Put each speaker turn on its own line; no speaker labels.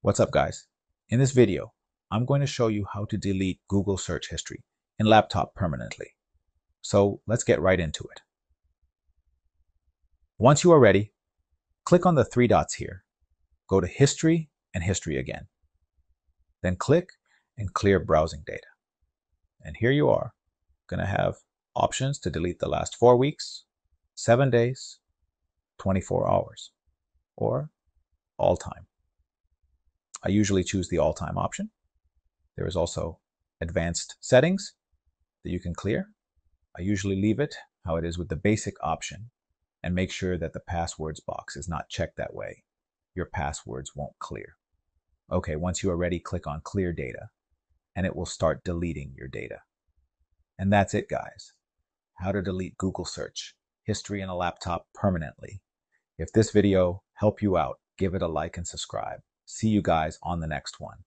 What's up guys? In this video, I'm going to show you how to delete Google search history in laptop permanently. So let's get right into it. Once you are ready, click on the three dots here. Go to history and history again. Then click and clear browsing data. And here you are, going to have options to delete the last four weeks, seven days, 24 hours, or all time. I usually choose the all-time option. There is also advanced settings that you can clear. I usually leave it how it is with the basic option and make sure that the passwords box is not checked that way. Your passwords won't clear. Okay, once you are ready, click on clear data and it will start deleting your data. And that's it, guys. How to delete Google search history in a laptop permanently. If this video helped you out, give it a like and subscribe. See you guys on the next one.